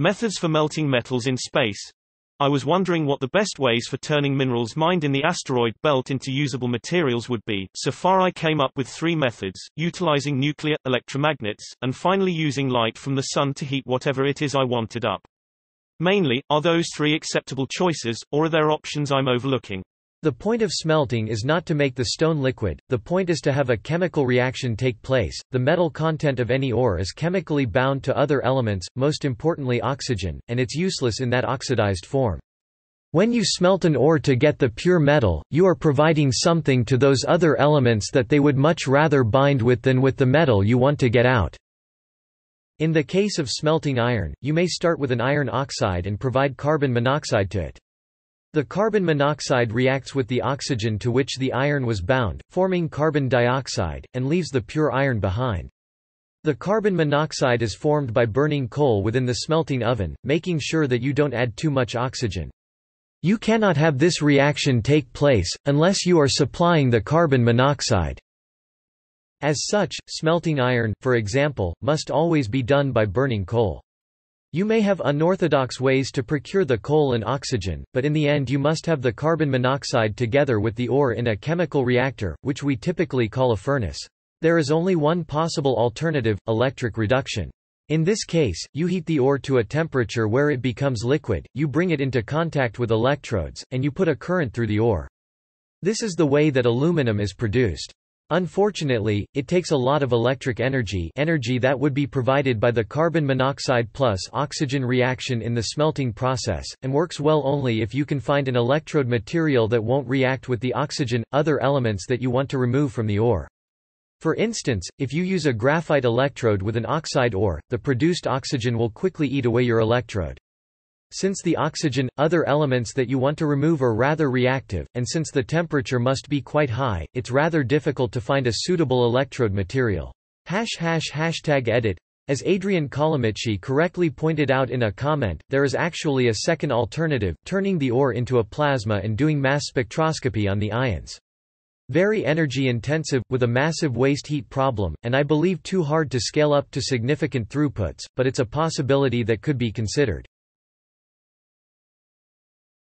Methods for melting metals in space. I was wondering what the best ways for turning minerals mined in the asteroid belt into usable materials would be, so far I came up with three methods, utilizing nuclear, electromagnets, and finally using light from the sun to heat whatever it is I wanted up. Mainly, are those three acceptable choices, or are there options I'm overlooking? The point of smelting is not to make the stone liquid, the point is to have a chemical reaction take place. The metal content of any ore is chemically bound to other elements, most importantly oxygen, and it's useless in that oxidized form. When you smelt an ore to get the pure metal, you are providing something to those other elements that they would much rather bind with than with the metal you want to get out. In the case of smelting iron, you may start with an iron oxide and provide carbon monoxide to it. The carbon monoxide reacts with the oxygen to which the iron was bound, forming carbon dioxide, and leaves the pure iron behind. The carbon monoxide is formed by burning coal within the smelting oven, making sure that you don't add too much oxygen. You cannot have this reaction take place, unless you are supplying the carbon monoxide. As such, smelting iron, for example, must always be done by burning coal. You may have unorthodox ways to procure the coal and oxygen, but in the end you must have the carbon monoxide together with the ore in a chemical reactor, which we typically call a furnace. There is only one possible alternative, electric reduction. In this case, you heat the ore to a temperature where it becomes liquid, you bring it into contact with electrodes, and you put a current through the ore. This is the way that aluminum is produced. Unfortunately, it takes a lot of electric energy energy that would be provided by the carbon monoxide plus oxygen reaction in the smelting process, and works well only if you can find an electrode material that won't react with the oxygen, other elements that you want to remove from the ore. For instance, if you use a graphite electrode with an oxide ore, the produced oxygen will quickly eat away your electrode. Since the oxygen, other elements that you want to remove are rather reactive, and since the temperature must be quite high, it's rather difficult to find a suitable electrode material. Hash hash hashtag edit. As Adrian Colomitchi correctly pointed out in a comment, there is actually a second alternative, turning the ore into a plasma and doing mass spectroscopy on the ions. Very energy intensive, with a massive waste heat problem, and I believe too hard to scale up to significant throughputs, but it's a possibility that could be considered.